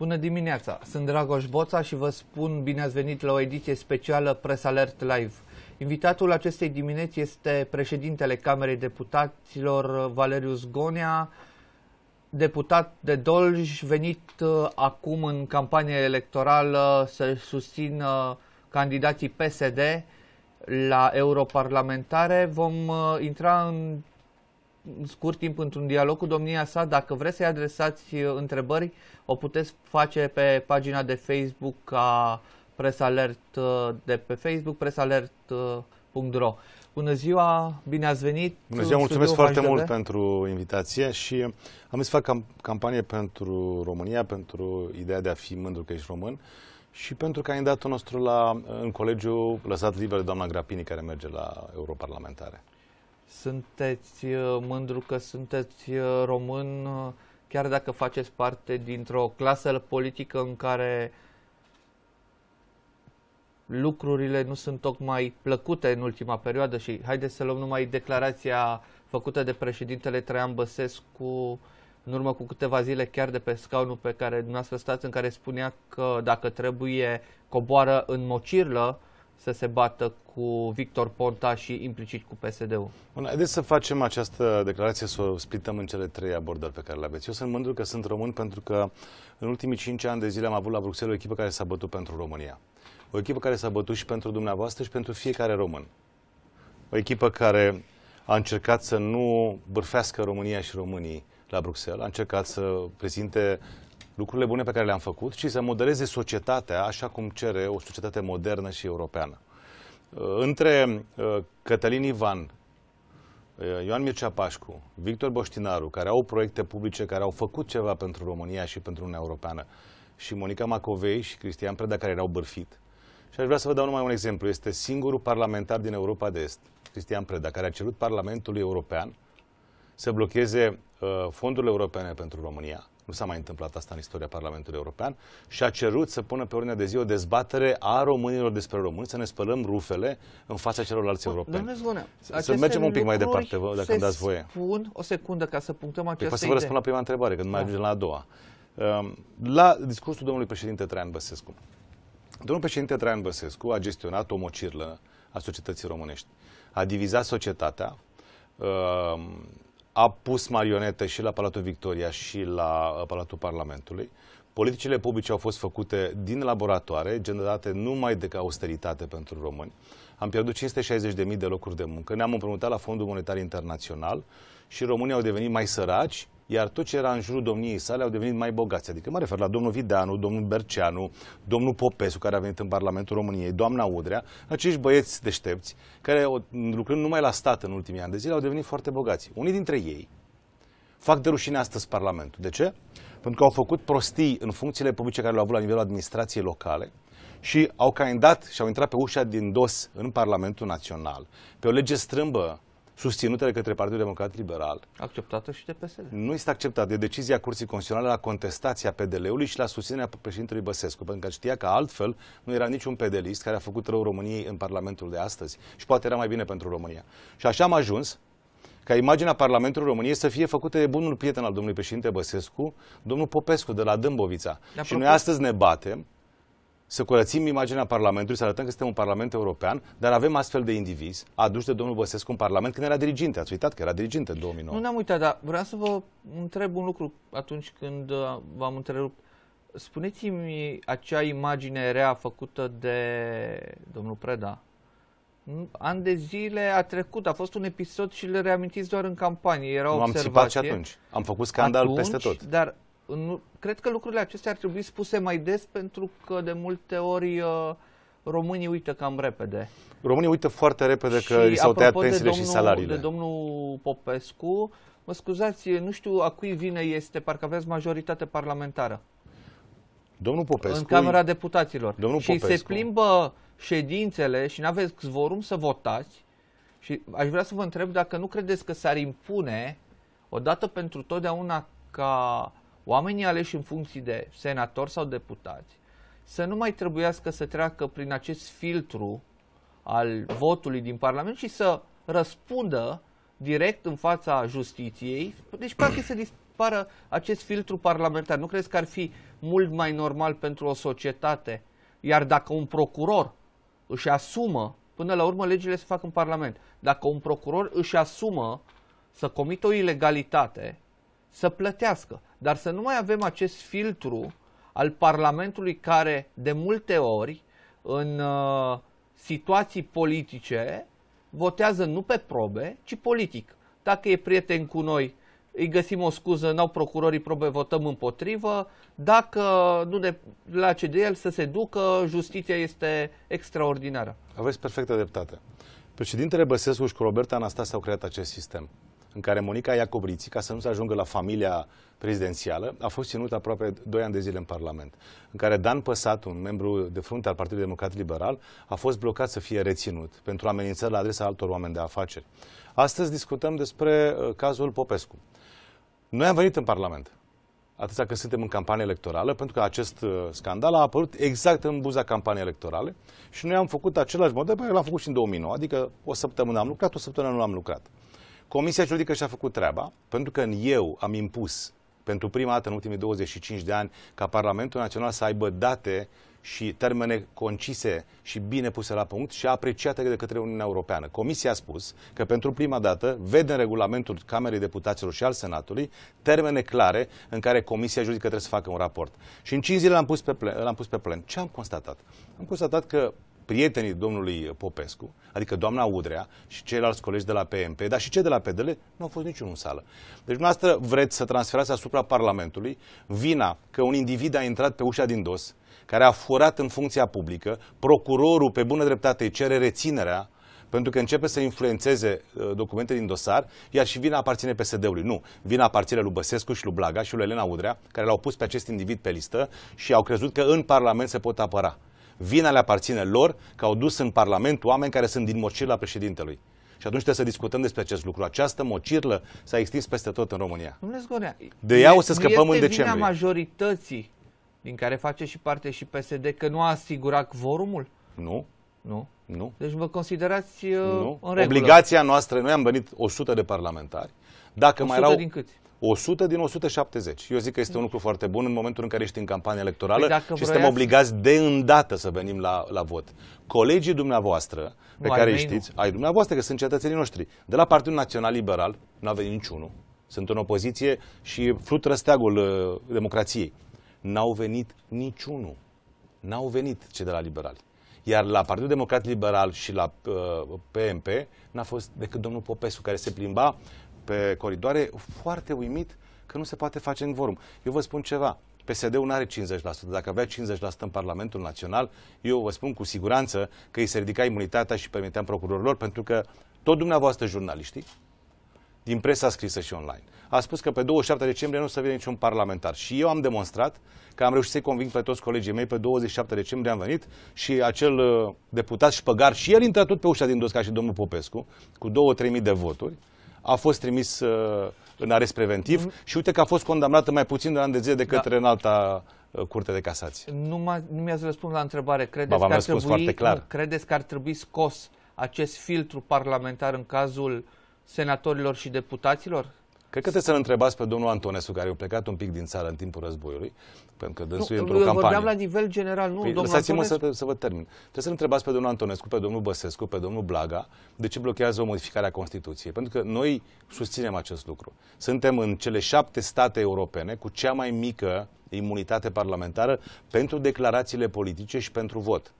Bună dimineața! Sunt Dragoș Boța și vă spun bine ați venit la o ediție specială Press Alert Live. Invitatul acestei dimineți este președintele Camerei Deputaților Valerius Gonea, deputat de Dolj, venit uh, acum în campanie electorală să susțină candidații PSD la europarlamentare. Vom uh, intra în scurt timp într-un dialog cu domnia sa. Dacă vreți să-i adresați uh, întrebări, o puteți face pe pagina de Facebook a Press Alert de pe Facebook, pressalert.ro. Bună ziua, bine ați venit. Bună ziua, mulțumesc foarte mult pentru invitație și am să fac cam- campanie pentru România, pentru ideea de a fi mândru că ești român și pentru candidatul nostru la, în colegiu lăsat liber de doamna Grapini, care merge la europarlamentare. Sunteți uh, mândru că sunteți uh, român, uh, chiar dacă faceți parte dintr-o clasă politică în care lucrurile nu sunt tocmai plăcute în ultima perioadă și haideți să luăm numai declarația făcută de președintele Traian Băsescu în urmă cu câteva zile chiar de pe scaunul pe care dumneavoastră stați în care spunea că dacă trebuie coboară în mocirlă să se bată cu Victor Ponta și implicit cu PSD-ul. Bun, haideți să facem această declarație, să o splităm în cele trei abordări pe care le aveți. Eu sunt mândru că sunt român pentru că în ultimii cinci ani de zile am avut la Bruxelles o echipă care s-a bătut pentru România. O echipă care s-a bătut și pentru dumneavoastră și pentru fiecare român. O echipă care a încercat să nu bârfească România și românii la Bruxelles, a încercat să prezinte lucrurile bune pe care le-am făcut și să modeleze societatea așa cum cere o societate modernă și europeană. Între uh, Cătălin Ivan, uh, Ioan Mircea Pașcu, Victor Boștinaru, care au proiecte publice, care au făcut ceva pentru România și pentru Uniunea Europeană, și Monica Macovei și Cristian Preda, care erau bârfit, și aș vrea să vă dau numai un exemplu. Este singurul parlamentar din Europa de Est, Cristian Preda, care a cerut Parlamentului European să blocheze uh, fondurile europene pentru România. Nu s-a mai întâmplat asta în istoria Parlamentului European și a cerut să pună pe ordinea de zi o dezbatere a românilor despre români, să ne spălăm rufele în fața celorlalți europeni. Domnule Zgonea, să mergem un pic mai departe, vă, dacă îmi dați voie. spun o secundă ca să punctăm această păi, să vă răspund la prima întrebare, că nu mai da. ajungem la a doua. Uh, la discursul domnului președinte Traian Băsescu. Domnul președinte Traian Băsescu a gestionat o mocirlă a societății românești. A divizat societatea, uh, a pus marionete și la Palatul Victoria și la uh, Palatul Parlamentului. Politicile publice au fost făcute din laboratoare, generate numai de austeritate pentru români. Am pierdut 560.000 de locuri de muncă, ne-am împrumutat la Fondul Monetar Internațional și românii au devenit mai săraci iar tot ce era în jurul domniei sale au devenit mai bogați. Adică mă refer la domnul Videanu, domnul Berceanu, domnul Popescu, care a venit în Parlamentul României, doamna Udrea, acești băieți deștepți, care lucrând numai la stat în ultimii ani de zile, au devenit foarte bogați. Unii dintre ei fac de rușine astăzi Parlamentul. De ce? Pentru că au făcut prostii în funcțiile publice care le-au avut la nivelul administrației locale, și au candidat și au intrat pe ușa din dos în Parlamentul Național, pe o lege strâmbă susținută de către Partidul Democrat Liberal. Acceptată și de PSD. Nu este acceptată de decizia Curții Constituționale la contestația PDL-ului și la susținerea președintelui Băsescu, pentru că știa că altfel nu era niciun PDList care a făcut rău României în Parlamentul de astăzi și poate era mai bine pentru România. Și așa am ajuns ca imaginea Parlamentului României să fie făcută de bunul prieten al domnului președinte Băsescu, domnul Popescu de la Dâmbovița. Și noi astăzi ne batem să curățim imaginea Parlamentului, să arătăm că suntem un Parlament european, dar avem astfel de indivizi aduși de domnul Băsescu în Parlament când era diriginte. Ați uitat că era diriginte în 2009. Nu ne-am uitat, dar vreau să vă întreb un lucru atunci când uh, v-am întrerupt. Spuneți-mi acea imagine rea făcută de domnul Preda. An de zile a trecut, a fost un episod și le reamintiți doar în campanie. Era nu observație. am țipat și atunci. Am făcut scandal atunci, peste tot. Dar nu, cred că lucrurile acestea ar trebui spuse mai des pentru că de multe ori uh, românii uită cam repede. Românii uită foarte repede că li s-au tăiat pensiile domnul, și salariile. de domnul Popescu, mă scuzați, nu știu a cui vine este, parcă aveți majoritate parlamentară. Domnul Popescu. În Camera Deputaților. Domnul și Popescu. se plimbă ședințele și nu aveți vorum să votați. Și aș vrea să vă întreb dacă nu credeți că s-ar impune odată pentru totdeauna ca oamenii aleși în funcție de senatori sau deputați să nu mai trebuiască să treacă prin acest filtru al votului din Parlament și să răspundă direct în fața justiției, deci practic să dispară acest filtru parlamentar. Nu crezi că ar fi mult mai normal pentru o societate? Iar dacă un procuror își asumă, până la urmă legile se fac în Parlament, dacă un procuror își asumă să comită o ilegalitate, să plătească. Dar să nu mai avem acest filtru al Parlamentului care de multe ori în uh, situații politice votează nu pe probe, ci politic. Dacă e prieten cu noi, îi găsim o scuză, n-au procurorii probe, votăm împotrivă. Dacă nu ne place de el, să se ducă, justiția este extraordinară. Aveți perfectă dreptate. Președintele Băsescu și cu Roberta Anastase au creat acest sistem în care Monica Iacobriți, ca să nu se ajungă la familia prezidențială, a fost ținut aproape 2 ani de zile în Parlament, în care Dan Păsat, un membru de frunte al Partidului Democrat Liberal, a fost blocat să fie reținut pentru amenințări la adresa altor oameni de afaceri. Astăzi discutăm despre uh, cazul Popescu. Noi am venit în Parlament, atâta că suntem în campanie electorală, pentru că acest uh, scandal a apărut exact în buza campaniei electorale și noi am făcut același model pe care l-am făcut și în 2009, adică o săptămână am lucrat, o săptămână nu am lucrat. Comisia Juridică și-a făcut treaba, pentru că eu am impus pentru prima dată în ultimii 25 de ani ca Parlamentul Național să aibă date și termene concise și bine puse la punct și apreciate de către Uniunea Europeană. Comisia a spus că pentru prima dată vede în regulamentul Camerei Deputaților și al Senatului termene clare în care Comisia Juridică trebuie să facă un raport. Și în 5 zile l-am pus pe plen. L-am pus pe plen. Ce am constatat? Am constatat că prietenii domnului Popescu, adică doamna Udrea și ceilalți colegi de la PMP, dar și cei de la PDL, nu au fost niciunul în sală. Deci dumneavoastră vreți să transferați asupra Parlamentului vina că un individ a intrat pe ușa din dos, care a furat în funcția publică, procurorul pe bună dreptate îi cere reținerea, pentru că începe să influențeze uh, documente din dosar, iar și vina aparține PSD-ului. Nu, vina aparține lui Băsescu și lui Blaga și lui Elena Udrea, care l-au pus pe acest individ pe listă și au crezut că în Parlament se pot apăra. Vina le aparține lor că au dus în Parlament oameni care sunt din mocirla președintelui. Și atunci trebuie să discutăm despre acest lucru. Această mocirlă s-a extins peste tot în România. Domnule de ea o să scăpăm în decembrie. vina majorității, din care face și parte și PSD, că nu a asigurat vorumul? Nu. Nu? Nu. Deci vă considerați uh, nu. în regulă. Obligația noastră, noi am venit 100 de parlamentari. Dacă 100 mai erau, din câți? 100 din 170. Eu zic că este un lucru foarte bun în momentul în care ești în campanie electorală păi și suntem obligați de îndată să venim la, la vot. Colegii dumneavoastră, pe nu, care îi știți, nu. ai dumneavoastră, că sunt cetățenii noștri, de la Partidul Național Liberal, nu a venit niciunul, sunt în opoziție și flutură steagul uh, democrației. N-au venit niciunul. N-au venit cei de la liberali. Iar la Partidul Democrat Liberal și la uh, PMP n-a fost decât domnul Popescu, care se plimba pe coridoare, foarte uimit că nu se poate face în vorum. Eu vă spun ceva, PSD-ul nu are 50%. Dacă avea 50% în Parlamentul Național, eu vă spun cu siguranță că îi se ridica imunitatea și permiteam procurorilor, pentru că tot dumneavoastră jurnaliștii, din presa scrisă și online, a spus că pe 27 decembrie nu să vină niciun parlamentar. Și eu am demonstrat că am reușit să-i conving pe toți colegii mei, pe 27 decembrie am venit și acel uh, deputat șpăgar, și el intră tot pe ușa din dos ca și domnul Popescu, cu 2-3 mii de voturi, a fost trimis uh, în arest preventiv mm-hmm. și uite că a fost condamnat mai puțin de ani de zile de către da. înalta uh, curte de casație. Nu, nu mi-ați răspuns la întrebare. Credeți, ba, că ar trebui, foarte clar. Nu, credeți că ar trebui scos acest filtru parlamentar în cazul senatorilor și deputaților? Cred că trebuie să-l întrebați pe domnul Antonescu, care a plecat un pic din țară în timpul războiului, pentru că dânsul nu, e într-o campanie. Vorbeam la nivel general, nu, păi, domnul Lăsați-mă să, să vă termin. Trebuie să-l întrebați pe domnul Antonescu, pe domnul Băsescu, pe domnul Blaga, de ce blochează o modificare a Constituției. Pentru că noi susținem acest lucru. Suntem în cele șapte state europene cu cea mai mică imunitate parlamentară pentru declarațiile politice și pentru vot.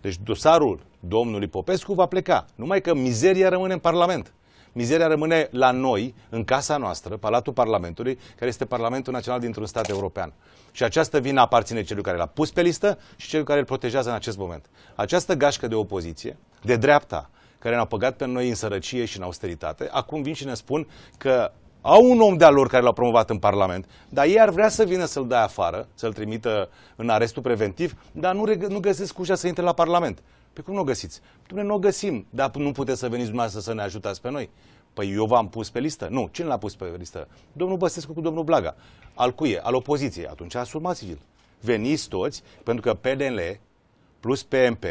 Deci dosarul domnului Popescu va pleca. Numai că mizeria rămâne în Parlament mizeria rămâne la noi, în casa noastră, Palatul Parlamentului, care este Parlamentul Național dintr-un stat european. Și această vină aparține celui care l-a pus pe listă și celui care îl protejează în acest moment. Această gașcă de opoziție, de dreapta, care ne-au păgat pe noi în sărăcie și în austeritate, acum vin și ne spun că au un om de-al lor care l-a promovat în Parlament, dar ei ar vrea să vină să-l dea afară, să-l trimită în arestul preventiv, dar nu, nu găsesc ușa să intre la Parlament. Pe cum nu o găsiți? Dumnezeu, nu o găsim, dar nu puteți să veniți dumneavoastră să ne ajutați pe noi. Păi eu v-am pus pe listă? Nu. Cine l-a pus pe listă? Domnul Băsescu cu domnul Blaga. Al cuie? Al opoziției. Atunci asumați-l. Veniți toți, pentru că PNL plus PMP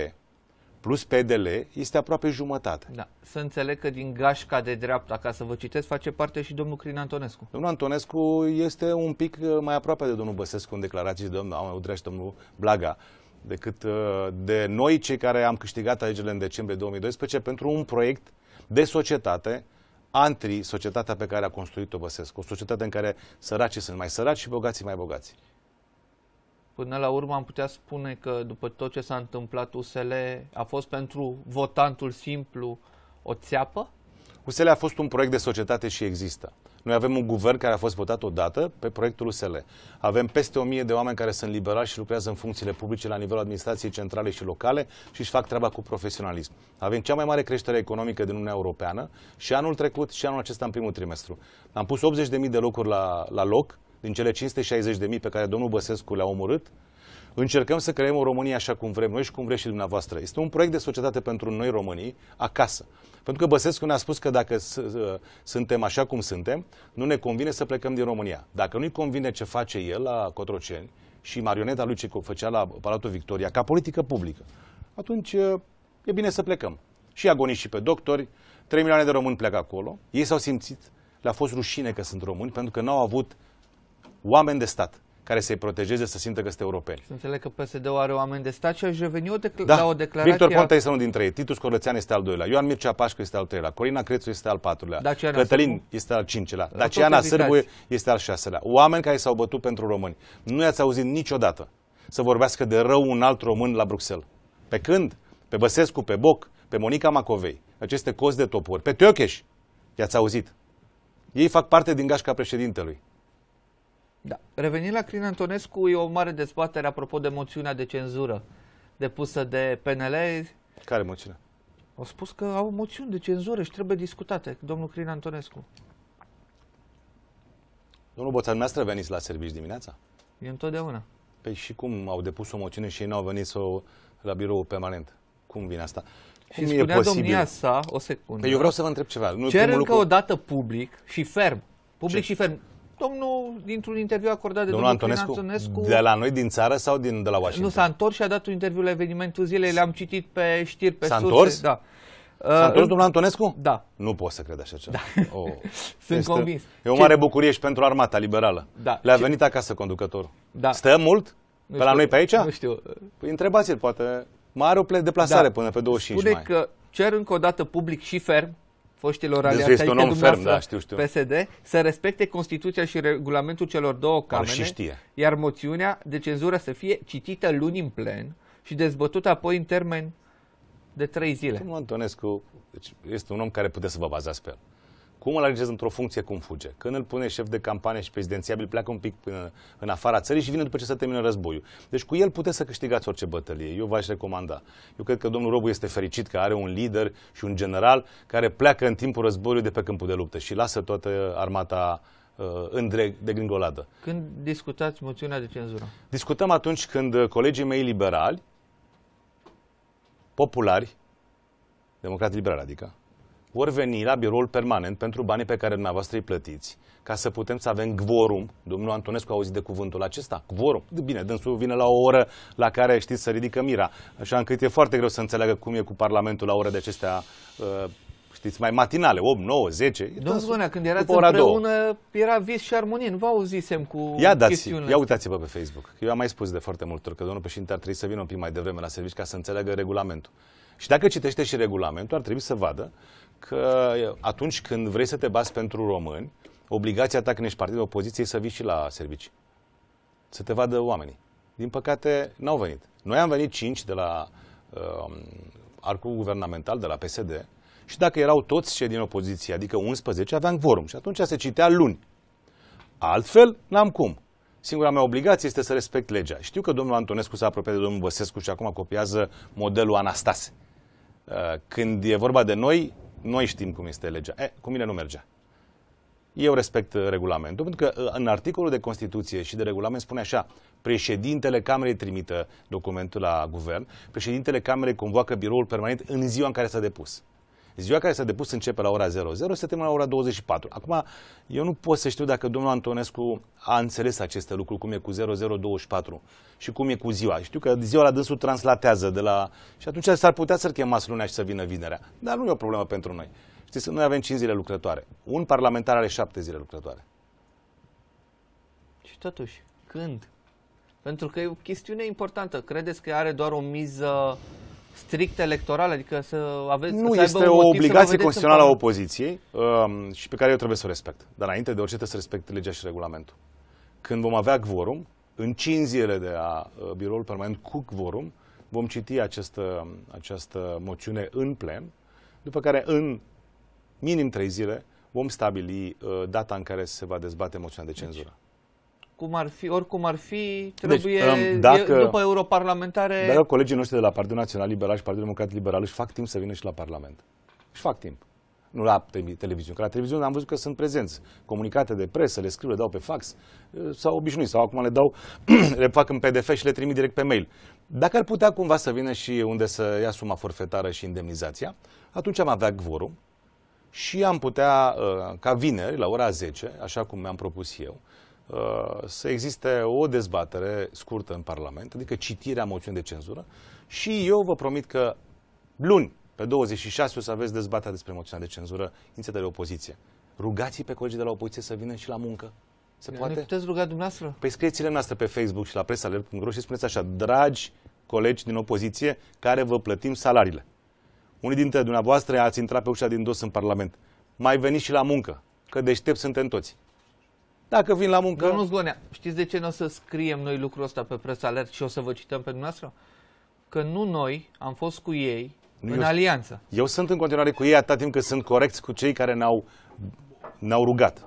plus PDL este aproape jumătate. Da. Să înțeleg că din gașca de dreapta, ca să vă citesc, face parte și domnul Crin Antonescu. Domnul Antonescu este un pic uh, mai aproape de domnul Băsescu în declarații de domnul Udrea și domnul Blaga decât uh, de noi, cei care am câștigat alegerile în decembrie 2012, pentru un proiect de societate anti-societatea pe care a construit-o Băsescu. O societate în care săracii sunt mai săraci și bogații mai bogați. Până la urmă am putea spune că după tot ce s-a întâmplat USL a fost pentru votantul simplu o țeapă? USL a fost un proiect de societate și există. Noi avem un guvern care a fost votat odată pe proiectul USL. Avem peste o mie de oameni care sunt liberali și lucrează în funcțiile publice la nivelul administrației centrale și locale și își fac treaba cu profesionalism. Avem cea mai mare creștere economică din Uniunea Europeană și anul trecut și anul acesta în primul trimestru. Am pus 80.000 de locuri la, la loc din cele 560.000 pe care domnul Băsescu le-a omorât, încercăm să creăm o Românie așa cum vrem noi și cum vreți și dumneavoastră. Este un proiect de societate pentru noi românii, acasă. Pentru că Băsescu ne-a spus că dacă suntem așa cum suntem, nu ne convine să plecăm din România. Dacă nu-i convine ce face el la Cotroceni și marioneta lui ce făcea la Palatul Victoria, ca politică publică, atunci e bine să plecăm. Și agoniști și pe doctori, 3 milioane de români pleacă acolo. Ei s-au simțit, le-a fost rușine că sunt români, pentru că n-au avut oameni de stat care să-i protejeze să simtă că sunt europeni. Să înțeleg că PSD-ul are oameni de stat și aș reveni o decla- da. la o declarație... Victor Ponta este unul dintre ei, Titus Corlățean este al doilea, Ioan Mircea Pașcu este al treilea, Corina Crețu este al patrulea, Daciana Cătălin Sârbu? este al cincelea, Daciana Sârbu este al șaselea. Oameni care s-au bătut pentru români. Nu i-ați auzit niciodată să vorbească de rău un alt român la Bruxelles. Pe când? Pe Băsescu, pe Boc, pe Monica Macovei, aceste cozi de topuri, pe Teocheș, i-ați auzit. Ei fac parte din gașca președintelui. Da. Revenind la Crin Antonescu, e o mare dezbatere apropo de moțiunea de cenzură depusă de PNL. Care moțiune? Au spus că au moțiuni de cenzură și trebuie discutate. Domnul Crin Antonescu. Domnul Boțan, dumneavoastră veniți la servici dimineața? E întotdeauna. Păi și cum au depus o moțiune și ei n-au venit să o, la birou permanent? Cum vine asta? Și cum spunea domnia sa, o secundă. Păi eu vreau să vă întreb ceva. Nu Cer încă lucru... o dată public și ferm. Public Ce? și ferm domnul, dintr-un interviu acordat de domnul, domnul Antonescu, Antonescu, de la noi din țară sau din, de la Washington? Nu, s-a întors și a dat un interviu la evenimentul zilei, le-am citit pe știri, pe S-a surse. întors? Da. S-a întors domnul Antonescu? Da. Nu pot să cred așa ceva. Da. Oh. Sunt este, convins. E o mare Ce... bucurie și pentru armata liberală. Da. Le-a Ce... venit acasă conducătorul. Da. Stă mult? Nu pe la noi pe aici? Nu știu. Păi întrebați-l, poate. Mai are o deplasare da. până pe 25 Spune mai. că cer încă o dată public și ferm foștilor aliați este un om ferm, da, știu, știu. PSD, să respecte Constituția și regulamentul celor două camere, și știe. iar moțiunea de cenzură să fie citită luni în plen și dezbătută apoi în termen de trei zile. Domnul Antonescu deci este un om care puteți să vă bazați pe el. Cum îl alegeți într-o funcție, cum fuge. Când îl pune șef de campanie și prezidențiabil, pleacă un pic până în afara țării și vine după ce se termină războiul. Deci cu el puteți să câștigați orice bătălie. Eu v-aș recomanda. Eu cred că domnul Robu este fericit că are un lider și un general care pleacă în timpul războiului de pe câmpul de luptă și lasă toată armata uh, în degringoladă. Când discutați moțiunea de cenzură? Discutăm atunci când colegii mei liberali, populari, democrati liberali adică, vor veni la biroul permanent pentru banii pe care dumneavoastră îi plătiți, ca să putem să avem gvorum. Domnul Antonescu a auzit de cuvântul acesta, gvorum. Bine, dânsul vine la o oră la care știți să ridică mira, așa încât e foarte greu să înțeleagă cum e cu Parlamentul la ore de acestea uh, știți, mai matinale, 8, 9, 10. Domnul Zvonea, când erați împreună, 2. era vis și armonie, nu vă auzisem cu ia dați, chestiunile Ia uitați-vă pe Facebook. Eu am mai spus de foarte multe ori că domnul președinte ar trebui să vină un pic mai devreme la serviciu ca să înțeleagă regulamentul. Și dacă citește și regulamentul, ar trebui să vadă că atunci când vrei să te bați pentru români, obligația ta când ești partid de opoziție e să vii și la servicii. Să te vadă oamenii. Din păcate, n-au venit. Noi am venit cinci de la uh, arcul guvernamental, de la PSD, și dacă erau toți cei din opoziție, adică 11, aveam quorum. Și atunci se citea luni. Altfel, n-am cum. Singura mea obligație este să respect legea. Știu că domnul Antonescu s-a apropiat de domnul Băsescu și acum copiază modelul Anastase. Uh, când e vorba de noi, noi știm cum este legea. E, cu mine nu mergea. Eu respect uh, regulamentul, pentru că uh, în articolul de Constituție și de regulament spune așa, președintele Camerei trimită documentul la guvern, președintele Camerei convoacă biroul permanent în ziua în care s-a depus. Ziua care s-a depus începe la ora 00, se termină la ora 24. Acum, eu nu pot să știu dacă domnul Antonescu a înțeles aceste lucruri, cum e cu 0024 și cum e cu ziua. Știu că ziua la dânsul translatează de la... Și atunci s-ar putea să-l chemați lunea și să vină vinerea. Dar nu e o problemă pentru noi. Știți, noi avem 5 zile lucrătoare. Un parlamentar are 7 zile lucrătoare. Și totuși, când? Pentru că e o chestiune importantă. Credeți că are doar o miză strict electorală, adică să aveți Nu să este o obligație constituțională a opoziției um, și pe care eu trebuie să o respect. Dar înainte de orice trebuie să respect legea și regulamentul. Când vom avea quorum, în 5 zile de a uh, biroul permanent cu quorum, vom citi această, această moțiune în plen, după care în minim 3 zile vom stabili uh, data în care se va dezbate moțiunea de cenzură. Deci cum ar fi, oricum ar fi, deci, trebuie, deci, dacă, după europarlamentare... Dacă colegii noștri de la Partidul Național Liberal și Partidul Democrat Liberal își fac timp să vină și la Parlament. Își fac timp. Nu la televiziune. Că la televiziune am văzut că sunt prezenți. Comunicate de presă, le scriu, le dau pe fax. S-au obișnuit. Sau acum le dau, le fac în PDF și le trimit direct pe mail. Dacă ar putea cumva să vină și unde să ia suma forfetară și indemnizația, atunci am avea gvorum și am putea, uh, ca vineri, la ora 10, așa cum mi-am propus eu, Uh, să existe o dezbatere scurtă în Parlament, adică citirea moțiunii de cenzură și eu vă promit că luni, pe 26, o să aveți dezbaterea despre moțiunea de cenzură inițiată de opoziție. Rugați pe colegii de la opoziție să vină și la muncă. Se ne poate? Ne puteți ruga dumneavoastră? Păi scrieți-le noastre pe Facebook și la presalert.ro și spuneți așa, dragi colegi din opoziție care vă plătim salariile. Unii dintre dumneavoastră ați intrat pe ușa din dos în Parlament. Mai veniți și la muncă, că deștept suntem toți. Dacă vin la muncă... Domnul Zgonea, știți de ce nu o să scriem noi lucrul ăsta pe presă alert și o să vă cităm pe dumneavoastră? Că nu noi am fost cu ei nu, în eu, alianță. Eu sunt în continuare cu ei atât timp cât sunt corecți cu cei care ne-au, ne-au rugat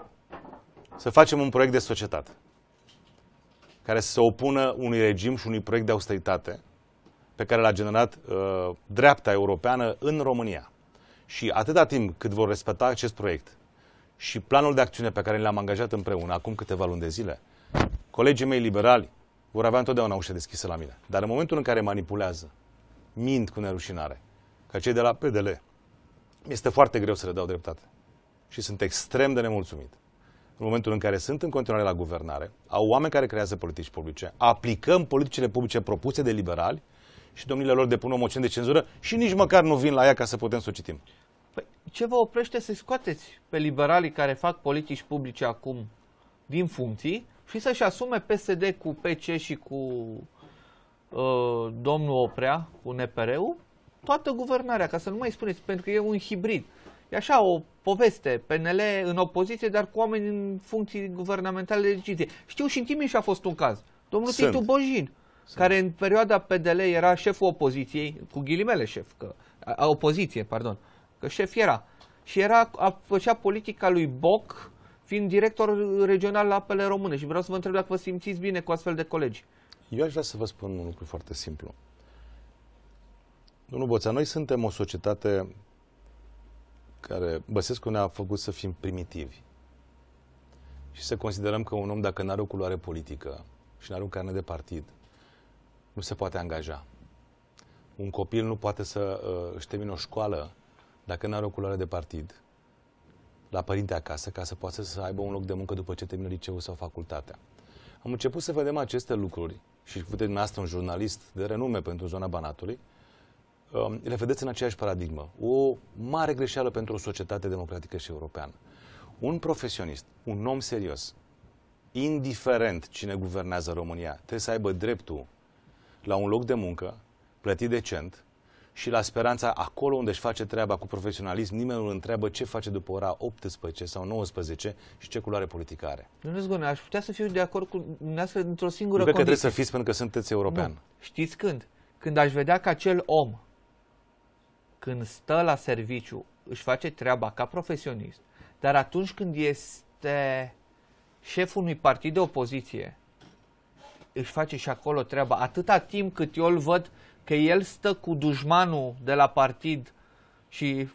să facem un proiect de societate care să se opună unui regim și unui proiect de austeritate pe care l-a generat uh, dreapta europeană în România. Și atâta timp cât vor respecta acest proiect și planul de acțiune pe care l-am angajat împreună acum câteva luni de zile, colegii mei liberali vor avea întotdeauna ușa deschisă la mine. Dar în momentul în care manipulează, mint cu nerușinare, ca cei de la PDL, este foarte greu să le dau dreptate. Și sunt extrem de nemulțumit. În momentul în care sunt în continuare la guvernare, au oameni care creează politici publice, aplicăm politicile publice propuse de liberali și domnile lor depun o moțiune de cenzură și nici măcar nu vin la ea ca să putem să o citim. Păi, ce vă oprește să scoateți pe liberalii care fac politici publice acum din funcții și să-și asume PSD cu PC și cu uh, domnul Oprea, cu NPR-ul, toată guvernarea, ca să nu mai spuneți, pentru că e un hibrid. E așa o poveste, PNL în opoziție, dar cu oameni în funcții guvernamentale de decizie. Știu și în Timiș a fost un caz. Domnul Sunt. Titu Bojin, Sunt. care în perioada PDL era șeful opoziției, cu ghilimele șef, că, a, opoziție, pardon, uh, că șef era. Și era, a, făcea politica lui Boc, fiind director regional la apele române. Și vreau să vă întreb dacă vă simțiți bine cu astfel de colegi. Eu aș vrea să vă spun un lucru foarte simplu. Domnul Boța, noi suntem o societate care Băsescu ne-a făcut să fim primitivi. Și să considerăm că un om, dacă nu are o culoare politică și nu are un carnet de partid, nu se poate angaja. Un copil nu poate să uh, își termine o școală dacă nu are o culoare de partid, la părinte acasă, ca să poată să aibă un loc de muncă după ce termină liceul sau facultatea. Am început să vedem aceste lucruri și vedeți dumneavoastră un jurnalist de renume pentru zona Banatului, um, le vedeți în aceeași paradigmă. O mare greșeală pentru o societate democratică și europeană. Un profesionist, un om serios, indiferent cine guvernează România, trebuie să aibă dreptul la un loc de muncă, plătit decent, și la speranța acolo unde își face treaba cu profesionalism, nimeni nu îl întreabă ce face după ora 18 sau 19 și ce culoare politică are. Domnule Zgone, aș putea să fiu de acord cu dumneavoastră într-o singură condiție. că trebuie să fiți pentru că sunteți european. Nu. Știți când? Când aș vedea că acel om, când stă la serviciu, își face treaba ca profesionist, dar atunci când este șeful unui partid de opoziție, își face și acolo treaba, atâta timp cât eu îl văd că el stă cu dușmanul de la partid și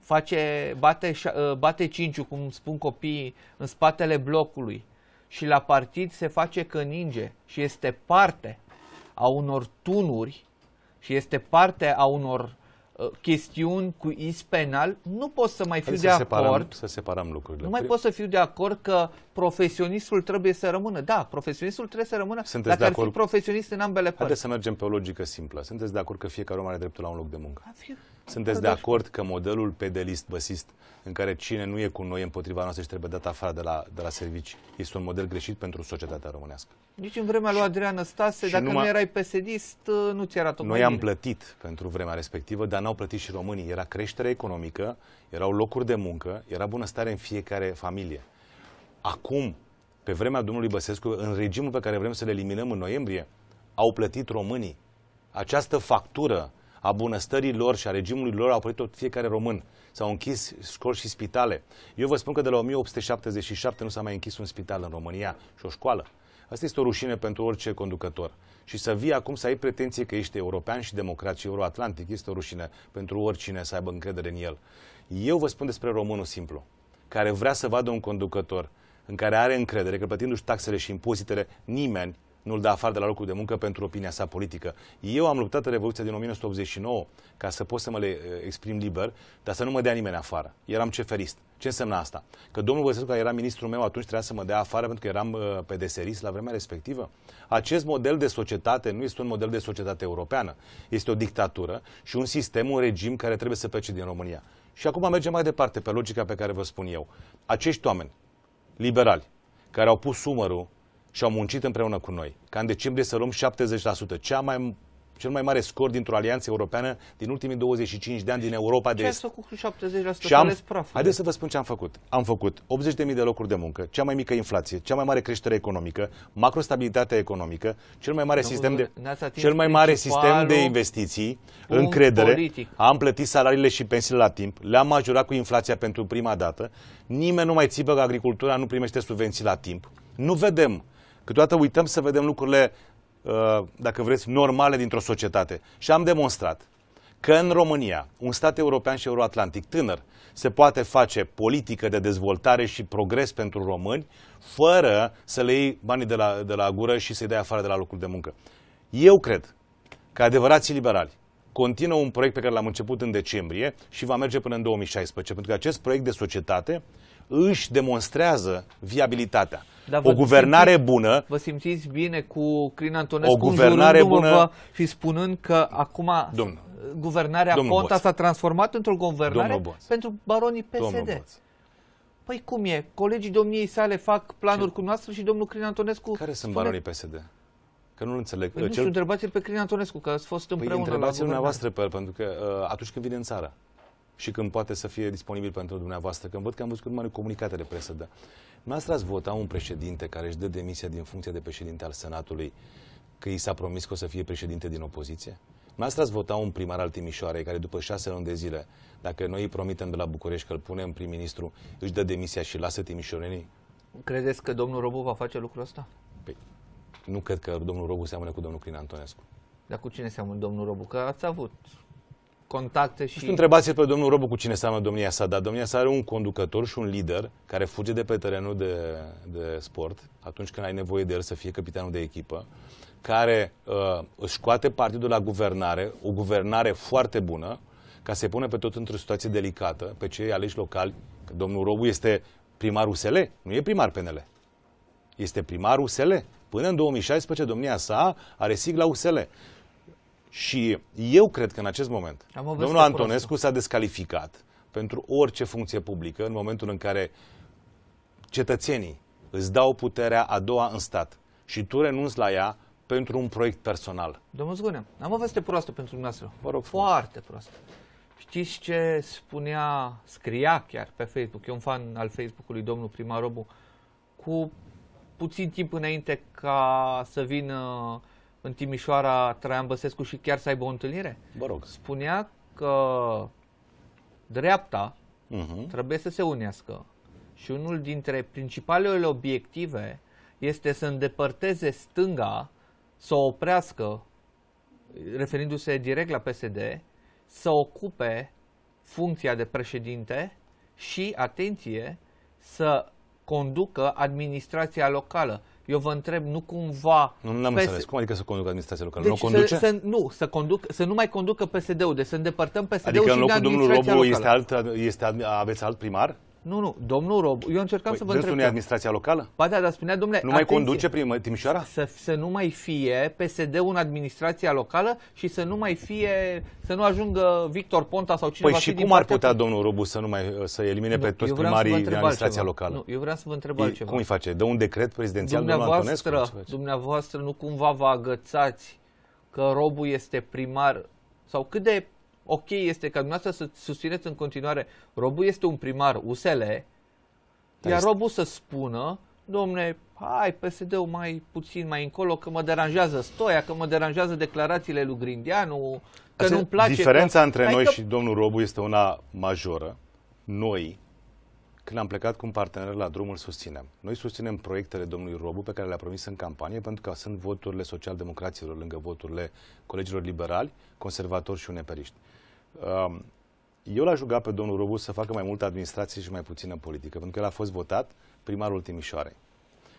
face, bate, ă, bate cinciu, cum spun copiii, în spatele blocului. Și la partid se face că ninge și este parte a unor tunuri și este parte a unor uh, chestiuni cu is penal, nu pot să mai fiu Hai de să separăm, acord. să separăm lucrurile. Nu mai Prim- pot să fiu de acord că profesionistul trebuie să rămână. Da, profesionistul trebuie să rămână Sunteți dacă de ar fi acord? profesionist în ambele părți. Haideți să mergem pe o logică simplă. Sunteți de acord că fiecare om are dreptul la un loc de muncă? Ar fi- Sunteți Da, de da. acord că modelul pedelist băsist, în care cine nu e cu noi împotriva noastră și trebuie dat afară de la, de la servici, este un model greșit pentru societatea românească? Nici în vremea lui Adrian Stase, și dacă numai- nu erai pesedist, nu ți era tocmai Noi am bine. plătit pentru vremea respectivă, dar n-au plătit și românii. Era creștere economică, erau locuri de muncă, era bunăstare în fiecare familie. Acum, pe vremea domnului Băsescu, în regimul pe care vrem să-l eliminăm în noiembrie, au plătit românii. Această factură a bunăstării lor și a regimului lor au plătit-o fiecare român. S-au închis școli și spitale. Eu vă spun că de la 1877 nu s-a mai închis un spital în România și o școală. Asta este o rușine pentru orice conducător. Și să vii acum să ai pretenție că ești european și democrat și euroatlantic este o rușine pentru oricine să aibă încredere în el. Eu vă spun despre românul simplu, care vrea să vadă un conducător în care are încredere că plătindu-și taxele și impozitele, nimeni nu-l dă afară de la locul de muncă pentru opinia sa politică. Eu am luptat în Revoluția din 1989 ca să pot să mă le eh, exprim liber, dar să nu mă dea nimeni afară. Eram ceferist. Ce înseamnă asta? Că domnul Băsescu, care era ministrul meu atunci, trebuia să mă dea afară pentru că eram uh, pedeserist la vremea respectivă. Acest model de societate nu este un model de societate europeană. Este o dictatură și un sistem, un regim care trebuie să plece din România. Și acum mergem mai departe pe logica pe care vă spun eu. Acești oameni liberali care au pus sumărul și au muncit împreună cu noi, ca în decembrie să luăm 70%, cea mai, cel mai mare scor dintr-o alianță europeană din ultimii 25 de ani din Europa de Ce ați Est. făcut cu 70% Și am, ales praful? haideți să vă spun ce am făcut. Am făcut 80.000 de locuri de muncă, cea mai mică inflație, cea mai mare creștere economică, macrostabilitatea economică, cel mai mare Domnul sistem de, Zune, ne-ați atins cel mai mare sistem de principalul investiții, punct încredere. politic. Am plătit salariile și pensiile la timp, le-am majorat cu inflația pentru prima dată. Nimeni nu mai țipă că agricultura nu primește subvenții la timp. Nu vedem. Câteodată uităm să vedem lucrurile, uh, dacă vreți, normale dintr-o societate. Și am demonstrat că în România, un stat european și euroatlantic tânăr, se poate face politică de dezvoltare și progres pentru români fără să le iei banii de la, de la gură și să-i dai afară de la locul de muncă. Eu cred că adevărații liberali continuă un proiect pe care l-am început în decembrie și va merge până în 2016, pentru că acest proiect de societate își demonstrează viabilitatea. Dar o vă guvernare simțiți- bună, Vă simțiți bine cu Crin Antonescu O guvernare înjurându-mă bună- vă și spunând că acum Domnul- guvernarea Domnul Ponta Boț. s-a transformat într-o guvernare Domnul Boț. pentru baronii domnul PSD. Boț, Păi cum e? Colegii domniei sale fac planuri cu noastră și domnul Crin Antonescu care sunt spune- baronii PSD? Că nu-l înțeleg. Păi nu Cel- știu, întrebați-l pe Crin Antonescu, că ați fost Păi împreună la întrebați-l guvernare. dumneavoastră pe el, pentru că uh, atunci când vine în țară și când poate să fie disponibil pentru dumneavoastră, când văd că am văzut numai comunicate de presă, da. Noastră ați vota un președinte care își dă demisia din funcție de președinte al Senatului, că i s-a promis că o să fie președinte din opoziție? Noastră ați vota un primar al Timișoarei care după șase luni de zile, dacă noi îi promitem de la București că îl punem prim-ministru, își dă demisia și lasă timișorenii? Credeți că domnul Robu va face lucrul ăsta? Păi, nu cred că domnul Robu seamănă cu domnul Crin Antonescu. Dar cu cine seamănă domnul Robu? Că ați avut contacte și... Nu știu, întrebați pe domnul Robu cu cine seamănă domnia sa, dar domnia sa are un conducător și un lider care fuge de pe terenul de, de sport atunci când ai nevoie de el să fie capitanul de echipă, care uh, își scoate partidul la guvernare, o guvernare foarte bună, ca să-i pune pe tot într-o situație delicată, pe cei aleși locali, că domnul Robu este primar USL, nu e primar PNL. Este primar USL. Până în 2016, domnia sa are sigla USL. Și eu cred că în acest moment Am o veste domnul Antonescu s-a descalificat pentru orice funcție publică în momentul în care cetățenii îți dau puterea a doua în stat și tu renunți la ea pentru un proiect personal. Domnul Zgune, am o veste proastă pentru dumneavoastră. Vă rog frumos. Foarte proastă. Știți ce spunea, scria chiar pe Facebook, e un fan al Facebook-ului domnul primar Robu, cu puțin timp înainte ca să vină în Timișoara Traian Băsescu și chiar să aibă o întâlnire? Vă rog. Spunea că dreapta Uh-huh. trebuie să se unească și unul dintre principalele obiective este să îndepărteze stânga, să o oprească, referindu-se direct la PSD, să ocupe funcția de președinte și, atenție, să conducă administrația locală. Eu vă întreb, nu cumva... Nu, nu am PS înțeles. Cum adică să conducă administrația locală? Deci nu o conduce? Să, să, nu, să, conduc, să nu mai conducă PSD-ul, deci să îndepărtăm PSD-ul adică și în de locul domnului administrația Robu locală. este alt, este, ad- aveți alt primar? Nu, nu, domnul Robu, eu încercam Păi, să vă dânsul întreb. nu e administrația locală? Ba da, dar spunea, domnule, Nu mai atenție, conduce prin Timișoara? Să, să nu mai fie PSD-ul în administrația locală și să nu mai fie, să nu ajungă Victor Ponta sau cine Păi va și fi din cum ar partea putea ta. domnul Robu să nu mai să elimine pe Nu, toți eu vreau să vă primarii din întreb administrația altceva. locală? Nu, eu vreau să vă întreb E, altceva. cum îi face? Dă un decret prezidențial domnul Antonescu? Dumneavoastră, Ce face? dumneavoastră nu cumva vă agățați că Robu este primar sau cât de ok este ca dumneavoastră să susțineți în continuare Robu este un primar USL, iar este- Robu să spună, domne, hai PSD-ul mai puțin mai încolo că mă deranjează Stoia, că mă deranjează declarațiile lui Grindeanu, că Asta- nu-mi place. Diferența că... între Hai noi că- și domnul Robu este una majoră. Noi, când am plecat cu un partener la drum, îl susținem. Noi susținem proiectele domnului Robu pe care le-a promis în campanie, pentru că sunt voturile socialdemocraților lângă voturile colegilor liberali, conservatori și uneperiști. Um, Eu l-aș ruga pe domnul Robu să facă mai multă administrație și mai puțină politică, pentru că el a fost votat primarul Timișoarei.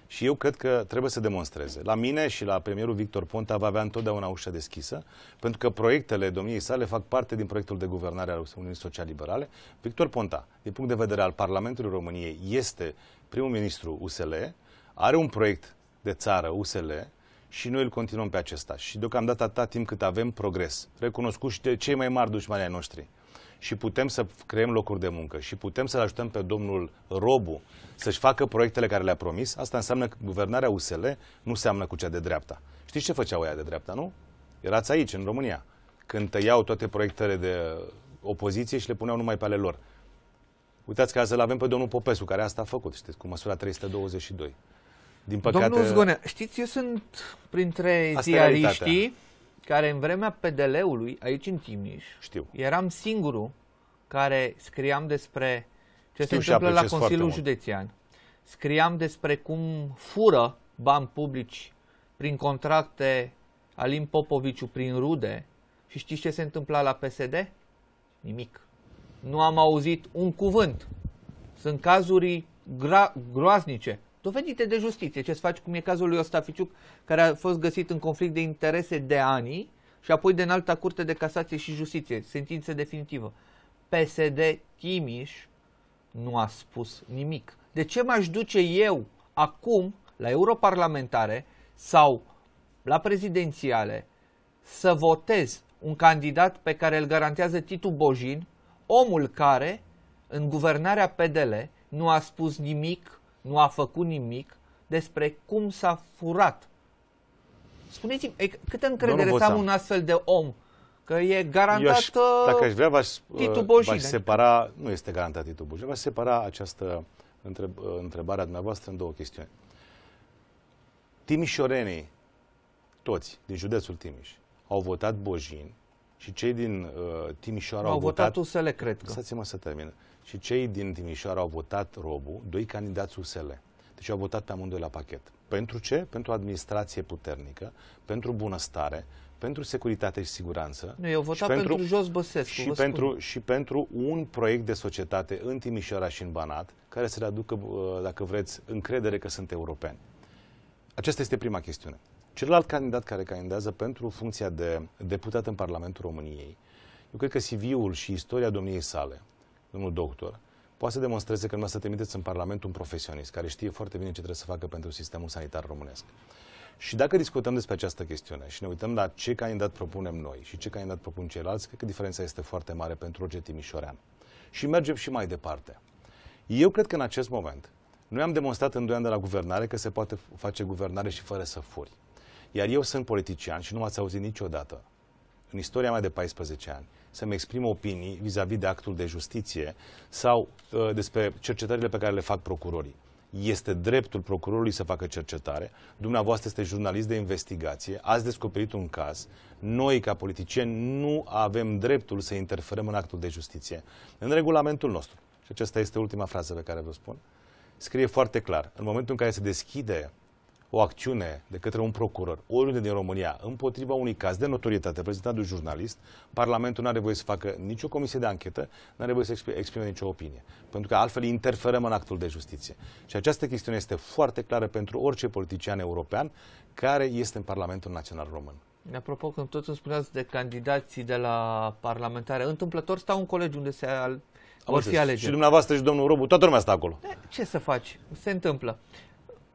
Și eu cred că trebuie să demonstreze. La mine și la premierul Victor Ponta va avea întotdeauna ușa deschisă, pentru că proiectele domniei sale fac parte din proiectul de guvernare al Uniunii Social-Liberale. Victor Ponta, din punct de vedere al Parlamentului României, este primul ministru USL, are un proiect de țară USL și noi îl continuăm pe acesta. Și deocamdată atâta timp cât avem progres, recunoscut și de cei mai mari dușmani ai noștri, și putem să creăm locuri de muncă și putem să-l ajutăm pe domnul Robu să-și facă proiectele care le-a promis, asta înseamnă că guvernarea USL nu seamnă cu cea de dreapta. Știți ce făceau aia de dreapta, nu? Erați aici, în România, când tăiau toate proiectele de opoziție și le puneau numai pe ale lor. Uitați că azi îl avem pe domnul Popescu, care asta a făcut, știți, cu măsura 322. Din păcate... Domnul Zgonea, știți, eu sunt printre Asta e ziariștii care în vremea PDL-ului, aici în Timiș, Știu. eram singurul care scriam despre ce Știu se și întâmplă la apreciez Consiliul foarte mult. Județean. Scriam despre cum fură bani publici prin contracte Alin Popoviciu prin rude și știți ce se întâmpla la PSD? Nimic. Nu am auzit un cuvânt. Sunt cazuri gra- groaznice, dovedite de justiție. Ce să faci cum e cazul lui Ostaficiuc, care a fost găsit în conflict de interese de ani și apoi de înalta curte de casație și justiție, sentință definitivă. PSD Timiș nu a spus nimic. De ce m-aș duce eu acum la europarlamentare sau la prezidențiale să votez un candidat pe care îl garantează Titu Bojin, omul care, în guvernarea PDL, nu a spus nimic, nu a făcut nimic despre cum s-a furat. Spuneți-mi, e, câtă încredere Domnul să am Boțan. un astfel de om? Că e Eu garantat aș, dacă aș vrea, v-aș, Titu uh, Bojin, v-aș adică- separa, nu este garantat Titu Bojin, v-aș separa această întreb, uh, întrebare a dumneavoastră în două chestiuni. Timișorenii, toți, din județul Timiș, au votat Bojin și cei din uh, Timișoara au au votat USL, cred că. Lăsați-mă să termin. Și cei din Timișoara au votat Robu, doi candidați USL. Deci au votat pe amândoi la pachet. Pentru ce? Pentru o administrație puternică, pentru bunăstare, pentru securitate și siguranță. Nu, eu și votat pentru, pentru Jos Băsescu. și vă pentru, spun. și pentru un proiect de societate în Timișoara și în Banat, care să le aducă, uh, dacă vreți, încredere că sunt europeni. Aceasta este prima chestiune. Celălalt candidat care candidează pentru funcția de deputat în Parlamentul României, eu cred că CV-ul și istoria domniei sale, domnul doctor, poate să demonstreze că nu să trimiteți în Parlament un profesionist care știe foarte bine ce trebuie să facă pentru sistemul sanitar românesc. Și dacă discutăm despre această chestiune și ne uităm la ce candidat propunem noi și ce candidat propun ceilalți, cred că diferența este foarte mare pentru orice timișorean. Și mergem și mai departe. Eu cred că în acest moment, noi am demonstrat în doi ani de la guvernare că se poate face guvernare și fără să furi. Iar eu sunt politician și nu m-ați auzit niciodată în istoria mea de 14 ani să-mi exprim opinii vis-a-vis de actul de justiție sau uh, despre cercetările pe care le fac procurorii. Este dreptul procurorului să facă cercetare. Dumneavoastră este jurnalist de investigație, ați descoperit un caz. Noi, ca politicieni, nu avem dreptul să interferăm în actul de justiție. În regulamentul nostru, și aceasta este ultima frază pe care vă spun, scrie foarte clar, în momentul în care se deschide o acțiune de către un procuror, oriunde din România, împotriva unui caz de notorietate prezentat de un jurnalist, Parlamentul nu are voie să facă nicio comisie de anchetă, nu are voie să exprime, exprime nicio opinie. Pentru că altfel interferăm în actul de justiție. Și această chestiune este foarte clară pentru orice politician european care este în Parlamentul Național Român. Apropo, când toți îmi spuneați de candidații de la parlamentare, întâmplător stau în colegi unde se al... vor fi alegeri. Și dumneavoastră și domnul Robu, toată lumea stă acolo. De, ce să faci? Se întâmplă.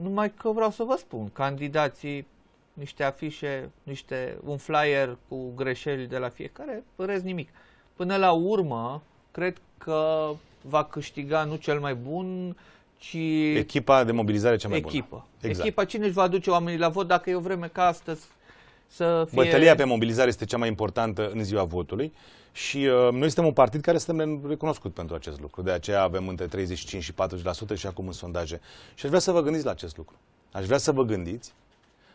Numai că vreau să vă spun, candidații, niște afișe, niște, un flyer cu greșeli de la fiecare, părez nimic. Până la urmă, cred că va câștiga nu cel mai bun, ci... Echipa de mobilizare cea mai echipă. bună. Exact. Echipa, cine își va aduce oamenii la vot dacă e o vreme ca astăzi să fie... Bătălia pe mobilizare este cea mai importantă în ziua votului și uh, noi suntem un partid care suntem recunoscut pentru acest lucru. De aceea avem între 35 și 40% și acum în sondaje. Și aș vrea să vă gândiți la acest lucru. Aș vrea să vă gândiți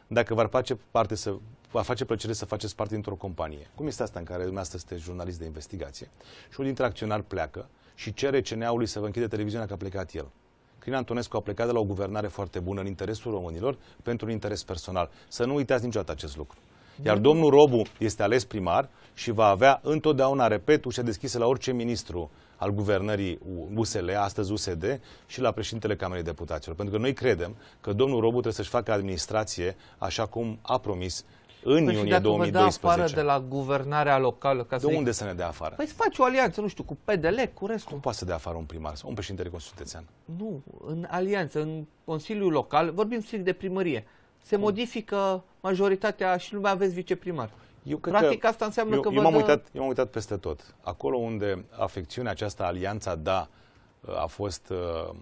dacă v-ar face parte să va face plăcere să faceți parte dintr-o companie. Cum este asta în care dumneavoastră sunteți jurnalist de investigație și unul dintre acționari pleacă și cere CNA-ului să vă închide televiziunea că a plecat el. Crin Antonescu a plecat de la o guvernare foarte bună în interesul românilor pentru un interes personal. Să nu uitați niciodată acest lucru. Iar domnul Robu este ales primar și va avea întotdeauna, repet, ușa deschisă la orice ministru al guvernării USL, astăzi USD, și la președintele Camerei Deputaților. Pentru că noi credem că domnul Robu trebuie să-și facă administrație așa cum a promis în păi iunie 2012. Vă afară de la guvernarea locală. Ca de să unde să ne dea afară? Păi să faci o alianță, nu știu, cu PDL, cu restul. Cum poate să dea afară un primar sau un președinte de Constituțional? Nu, în alianță, în Consiliul Local, vorbim strict de primărie. Se Cum? modifică majoritatea și nu mai aveți viceprimar. Eu cred Practic că asta înseamnă eu, că eu m-am, dă... uitat, eu m-am uitat peste tot. Acolo unde afecțiunea aceasta, alianța da, a fost uh,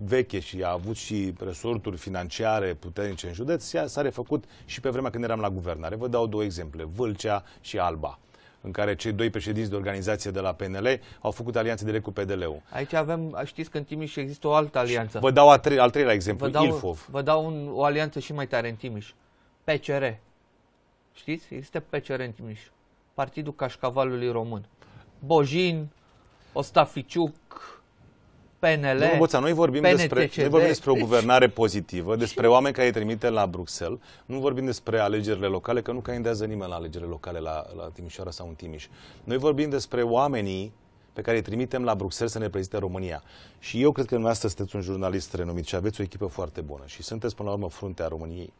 veche și a avut și resorturi financiare puternice în județ, s-a refăcut și pe vremea când eram la guvernare. Vă dau două exemple, Vâlcea și Alba în care cei doi președinți de organizație de la PNL au făcut alianțe direct cu PDL-ul. Aici avem, știți că în Timiș există o altă alianță. Vă dau tre- al treilea exemplu, vă dau, Ilfov. Vă dau un, o alianță și mai tare în Timiș. PCR. Știți? Există PCR în Timiș. Partidul Cașcavalului Român. Bojin, Ostaficiuc, PNL, Domnul Boța, noi vorbim, despre, noi vorbim despre o guvernare pozitivă, despre oameni care îi trimite la Bruxelles, nu vorbim despre alegerile locale, că nu candidează nimeni la alegerile locale la, la Timișoara sau în Timiș. Noi vorbim despre oamenii pe care îi trimitem la Bruxelles să ne prezinte România. Și eu cred că dumneavoastră sunteți un jurnalist renumit și aveți o echipă foarte bună și sunteți până la urmă fruntea României.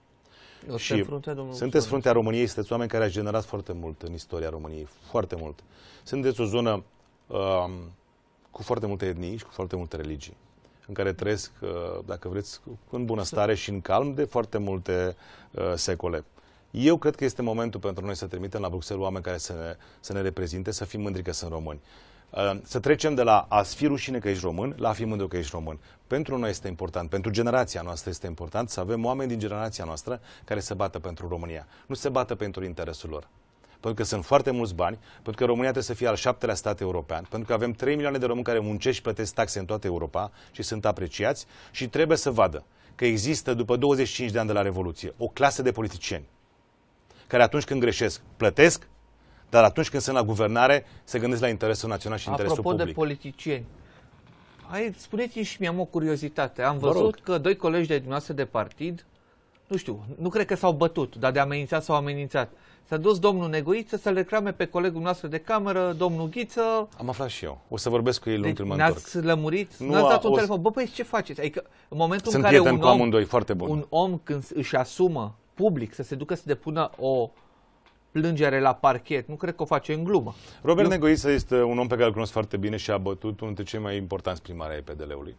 Eu și fruntea, sunteți fruntea României, sunteți oameni care au generat foarte mult în istoria României, foarte mult. Sunteți o zonă uh, cu foarte multe etnii și cu foarte multe religii, în care trăiesc, uh, dacă vreți, în bunăstare și în calm de foarte multe uh, secole. Eu cred că este momentul pentru noi să trimitem la Bruxelles oameni care să ne, să ne reprezinte, să fim mândri că sunt români. Uh, să trecem de la a fi rușine că ești român la a fi mândru că ești român. Pentru noi este important, pentru generația noastră este important să avem oameni din generația noastră care se bată pentru România. Nu se bată pentru interesul lor pentru că sunt foarte mulți bani, pentru că România trebuie să fie al șaptelea stat european, pentru că avem 3 milioane de români care muncesc și plătesc taxe în toată Europa și sunt apreciați și trebuie să vadă că există, după 25 de ani de la Revoluție, o clasă de politicieni care atunci când greșesc plătesc, dar atunci când sunt la guvernare se gândesc la interesul național și Apropo interesul public. Apropo de politicieni, hai, spuneți-mi și mi-am o curiozitate. Am văzut că doi colegi de dumneavoastră de partid, nu știu, nu cred că s-au bătut, dar de amenințat s-au amenințat. S-a dus domnul Negoiță să-l reclame pe colegul nostru de cameră, domnul Ghiță. Am aflat și eu. O să vorbesc cu el deci, când mă Ne-ați lămurit? Nu ați dat un telefon. Bă, păi ce faceți? Adică în momentul Sunt în care un om, amândoi, foarte bun. un om când își asumă public să se ducă să depună o plângere la parchet, nu cred că o face în glumă. Robert Eu... Negoiță este un om pe care îl cunosc foarte bine și a bătut unul dintre cei mai importanți primari ai PDL-ului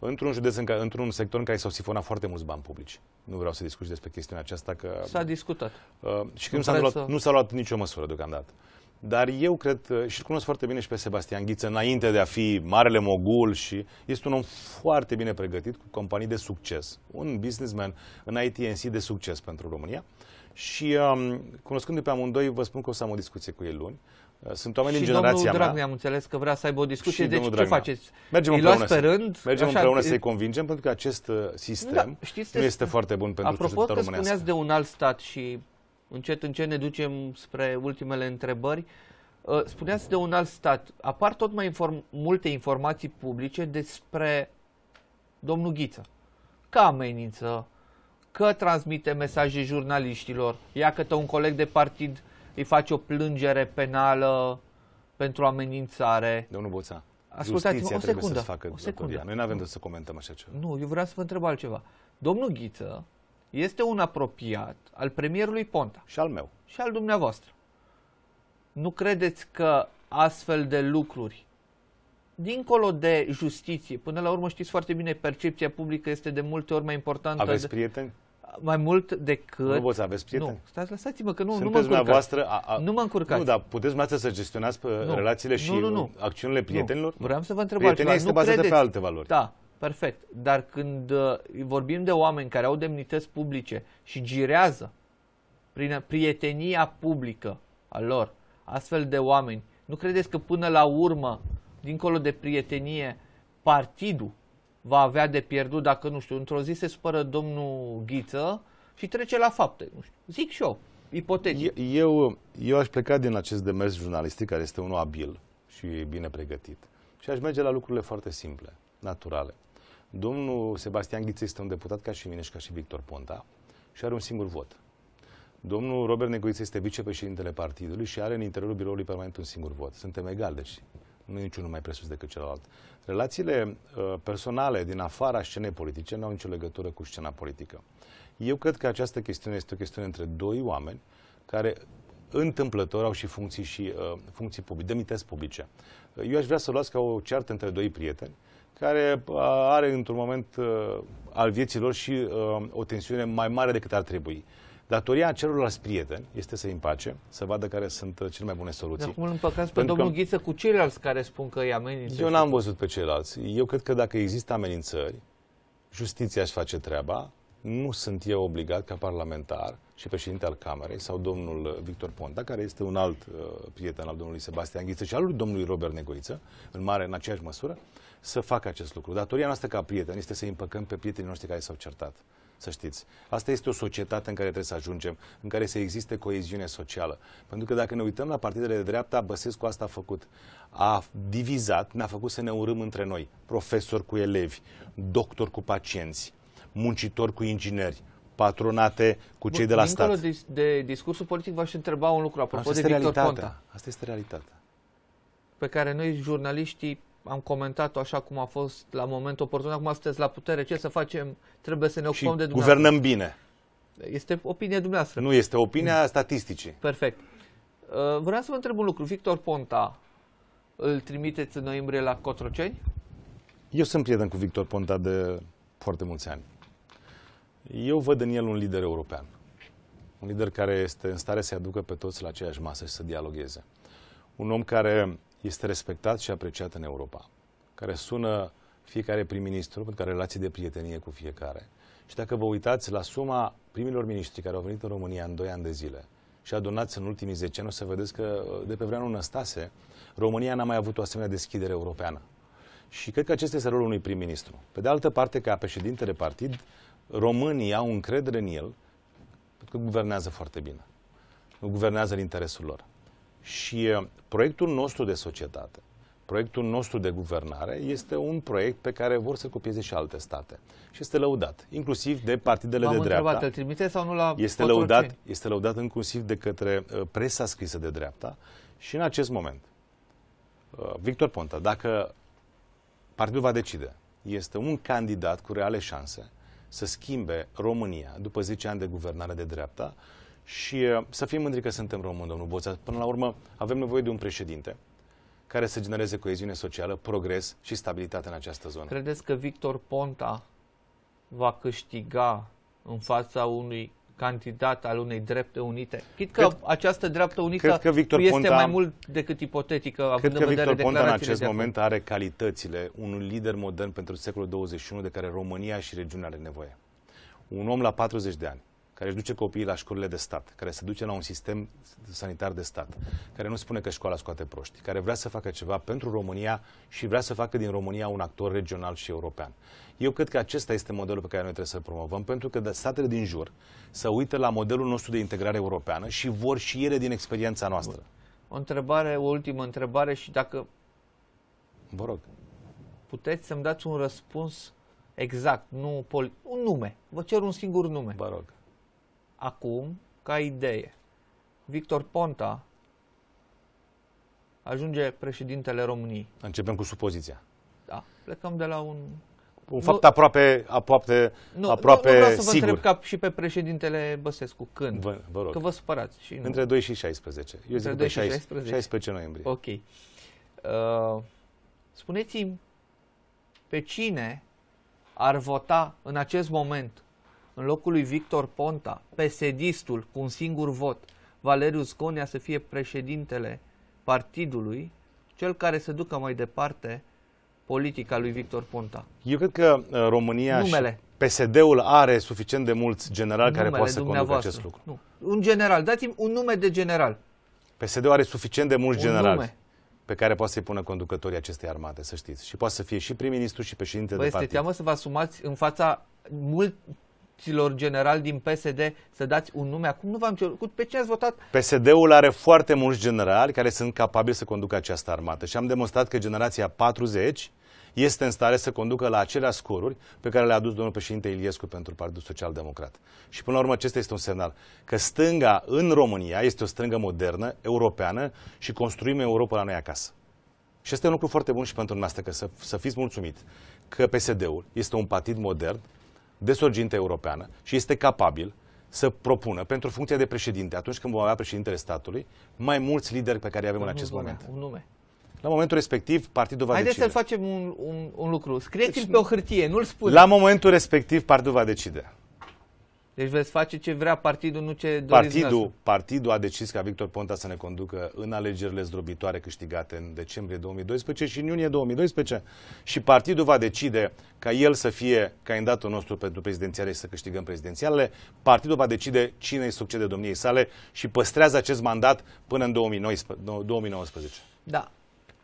într-un județ, în care, într-un sector în care s-au sifonat foarte mulți bani publici. Nu vreau să discut despre chestiunea aceasta. Că, S-a discutat. Uh, și că nu s-a, luat, să... nu s-a luat nicio măsură deocamdată. Dar eu cred, uh, și îl cunosc foarte bine și pe Sebastian Ghiță, înainte de a fi marele mogul și este un om foarte bine pregătit, cu companii de succes. Un businessman în ITNC de succes pentru România. Și um, cunoscându-i pe amândoi, vă spun că o să am o discuție cu el luni. Uh, sunt oameni și din generația domnul Dragnea am înțeles că vrea să aibă o discuție. Deci ce faceți? Mergem împreună, pe rând, mergem așa, împreună să-i convingem, pentru că acest uh, sistem da, știți, nu este foarte bun pentru Apropo că românească. spuneați de un alt stat și încet, încet ne ducem spre ultimele întrebări, uh, spuneați de un alt stat. Apar tot mai inform- multe informații publice despre domnul Ghiță. Că amenință, că transmite mesaje jurnaliștilor. Ia că un coleg de partid îi face o plângere penală pentru amenințare. Domnul Boța, Ascultați-mă, o secundă. Să facă o secundă. Noi nu avem de să comentăm așa ceva. Nu, eu vreau să vă întreb altceva. Domnul Ghiță este un apropiat al premierului Ponta. Și al meu. Și al dumneavoastră. Nu credeți că astfel de lucruri, dincolo de justiție, până la urmă știți foarte bine, percepția publică este de multe ori mai importantă. Aveți prieteni? Mai mult decât... Nu poți să aveți prieteni? Nu, stați, lăsați-mă că nu, Sunteți nu mă încurcați. A, a, nu mă încurcați. Nu, dar puteți dumneavoastră să gestionați nu. relațiile și nu, nu, nu. acțiunile prietenilor? Nu. Vreau să vă întreb Prietenia altceva. este bazată pe alte valori. Da, perfect. Dar când uh, vorbim de oameni care au demnități publice și girează prin prietenia publică a lor, astfel de oameni, nu credeți că până la urmă, dincolo de prietenie, partidul va avea de pierdut dacă, nu știu, într-o zi se supără domnul Ghiță și trece la fapte. Nu știu. Zic și eu, ipotetic. Eu, eu aș pleca din acest demers jurnalistic, care este unul abil și bine pregătit. Și aș merge la lucrurile foarte simple, naturale. Domnul Sebastian Ghiță este un deputat ca și mine și ca și Victor Ponta și are un singur vot. Domnul Robert Negoiță este vicepreședintele partidului și are în interiorul biroului permanent un singur vot. Suntem egali, deci nu e niciunul mai presus decât celălalt. Relațiile uh, personale din afara scenei politice nu au nicio legătură cu scena politică. Eu cred că această chestiune este o chestiune între doi oameni care întâmplător au și funcții și uh, funcții publice, demnități publice. Eu aș vrea să luați ca o ceartă între doi prieteni care uh, are într-un moment uh, al vieților și uh, o tensiune mai mare decât ar trebui. Datoria celorlalți prieteni este să îi împace, să vadă care sunt cele mai bune soluții. Dar cum îl împăcați pe domnul că... Ghiță cu ceilalți care spun că îi amenință? Eu n-am văzut pe ceilalți. Eu cred că dacă există amenințări, justiția își face treaba, nu sunt eu obligat ca parlamentar și președinte al Camerei sau domnul Victor Ponta, care este un alt uh, prieten al domnului Sebastian Ghiță și al lui domnului Robert Negoiță, în mare, în aceeași măsură, să facă acest lucru. Datoria noastră ca prieteni este să împăcăm pe prietenii noștri care s-au certat să știți. Asta este o societate în care trebuie să ajungem, în care să existe coeziune socială. Pentru că dacă ne uităm la partidele de dreapta, Băsescu asta a făcut. A divizat, ne-a făcut să ne urâm între noi. Profesori cu elevi, doctori cu pacienți, muncitori cu ingineri, patronate cu cei Bun, de la stat. De, de discursul politic v-aș întreba un lucru apropo Asta de Victor realitatea. Ponta. Asta este realitatea. Pe care noi, jurnaliștii, am comentat-o așa cum a fost la momentul oportun. Acum sunteți la putere, ce să facem? Trebuie să ne ocupăm de dumneavoastră. guvernăm bine. Este opinia dumneavoastră. Nu, este opinia statisticii. Perfect. Uh, vreau să vă întreb un lucru. Victor Ponta, îl trimiteți în noiembrie la Cotroceni? Eu sunt prieten cu Victor Ponta de foarte mulți ani. Eu văd în el un lider european. Un lider care este în stare să aducă pe toți la aceeași masă și să dialogueze. Un om care este respectat și apreciat în Europa, care sună fiecare prim-ministru, pentru că are relații de prietenie cu fiecare. Și dacă vă uitați la suma primilor miniștri care au venit în România în 2 ani de zile și adunați în ultimii 10 ani, o să vedeți că de pe vreanul Năstase, România n-a mai avut o asemenea deschidere europeană. Și cred că acesta este rolul unui prim-ministru. Pe de altă parte, ca președintele partid, românii au încredere în el, pentru că guvernează foarte bine. Nu guvernează în interesul lor. Și proiectul nostru de societate, proiectul nostru de guvernare este un proiect pe care vor să copieze și alte state. Și este lăudat, inclusiv de partidele de dreapta. Întrebat, îl trimite sau nu la este lăudat, este lăudat inclusiv de către presa scrisă de dreapta și în acest moment, Victor Ponta, dacă partidul va decide, este un candidat cu reale șanse să schimbe România după 10 ani de guvernare de dreapta, și uh, să fim mândri că suntem români, domnul Boța. Până la urmă, avem nevoie de un președinte care să genereze coeziune socială, progres și stabilitate în această zonă. Credeți că Victor Ponta va câștiga în fața unui candidat al unei drepte unite? Chit că cred, această dreaptă unită cred că Victor este Ponta, mai mult decât ipotetică, având cred în vedere Victor Ponta în acest de moment are calitățile unui lider modern pentru secolul 21 de care România și regiunea are nevoie. Un om la 40 de ani, care își duce copiii la școlile de stat, care se duce la un sistem sanitar de stat, care nu spune că școala scoate proști, care vrea să facă ceva pentru România și vrea să facă din România un actor regional și european. Eu cred că acesta este modelul pe care noi trebuie să-l promovăm, pentru că statele din jur să uită la modelul nostru de integrare europeană și vor și ele din experiența noastră. O întrebare, o ultimă întrebare și dacă Vă rog. puteți să-mi dați un răspuns exact, nu poli- un nume. Vă cer un singur nume. Vă rog. Acum, ca idee, Victor Ponta ajunge președintele României. Începem cu supoziția. Da, plecăm de la un... Un fapt aproape, aproape, Nu, aproape nu, nu vreau să vă sigur. întreb ca și pe președintele Băsescu. Când? Vă, vă rog. Că vă supărați. Și nu. Între 2 și 16. Eu zic Între pe 2 și 16, 16? 16 noiembrie. Ok. Uh, spuneți-mi pe cine ar vota în acest moment în locul lui Victor Ponta, PSD-istul cu un singur vot, Valeriu Sconia să fie președintele partidului, cel care să ducă mai departe politica lui Victor Ponta. Eu cred că uh, România Numele. și PSD-ul are suficient de mulți generali care Numele poate să conducă dumneavoastră. acest lucru. Nu. Un general. Dați-mi un nume de general. PSD-ul are suficient de mulți Un generali nume. pe care poate să-i pună conducătorii acestei armate, să știți. Și poate să fie și prim-ministru și președinte Vă de este partid. teamă să vă asumați în fața mulților generali din PSD să dați un nume? Acum nu v-am cerut. Pe ce ați votat? PSD-ul are foarte mulți generali care sunt capabili să conducă această armată și am demonstrat că generația 40 este în stare să conducă la aceleași scoruri pe care le-a adus domnul președinte Iliescu pentru Partidul Social Democrat. Și până la urmă acesta este un semnal că stânga în România este o stângă modernă, europeană și construim Europa la noi acasă. Și este un lucru foarte bun și pentru dumneavoastră, că să, să fiți mulțumit că PSD-ul este un partid modern, de sorginte europeană și este capabil să propună pentru funcția de președinte, atunci când vom avea președintele statului, mai mulți lideri pe care îi avem în acest Un moment. Un nume. La momentul respectiv, partidul va Haideți decide. să-l facem un, un, un lucru. Scrieți-l Deci pe o hârtie, nu-l spuneți. La momentul respectiv, partidul va decide. Deci veți face ce vrea partidul, nu ce doriți Partidul, dumneavoastră. partidul a decis ca Victor Ponta să ne conducă în alegerile zdrobitoare câștigate în decembrie 2012 și în iunie 2012 și partidul va decide ca el să fie candidatul nostru pentru prezidențiale și să câștigăm prezidențialele. Partidul va decide cine îi succede domniei sale și păstrează acest mandat până în 2019 2019. Da.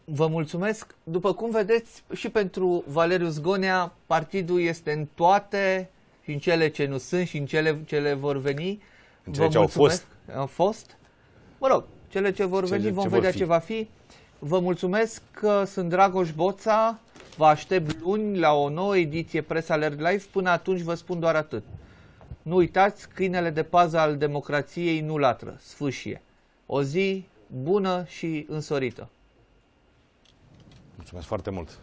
Vă mulțumesc. După cum vedeți, și pentru Valeriu Zgonea, partidul este în toate, și în cele ce nu sunt, și în cele ce le vor veni. În cele Vă ce au mulțumesc. Au fost. Mă rog, cele ce vor Cele veni, vom ce vor vedea fi. ce va fi. Vă mulțumesc că sunt Dragoș Boța. Vă aștept luni la o nouă ediție Press Alert Live. Până atunci vă spun doar atât. Nu uitați, câinele de pază al democrației nu latră, sfâșie. O zi bună și însorită. Mulțumesc foarte mult!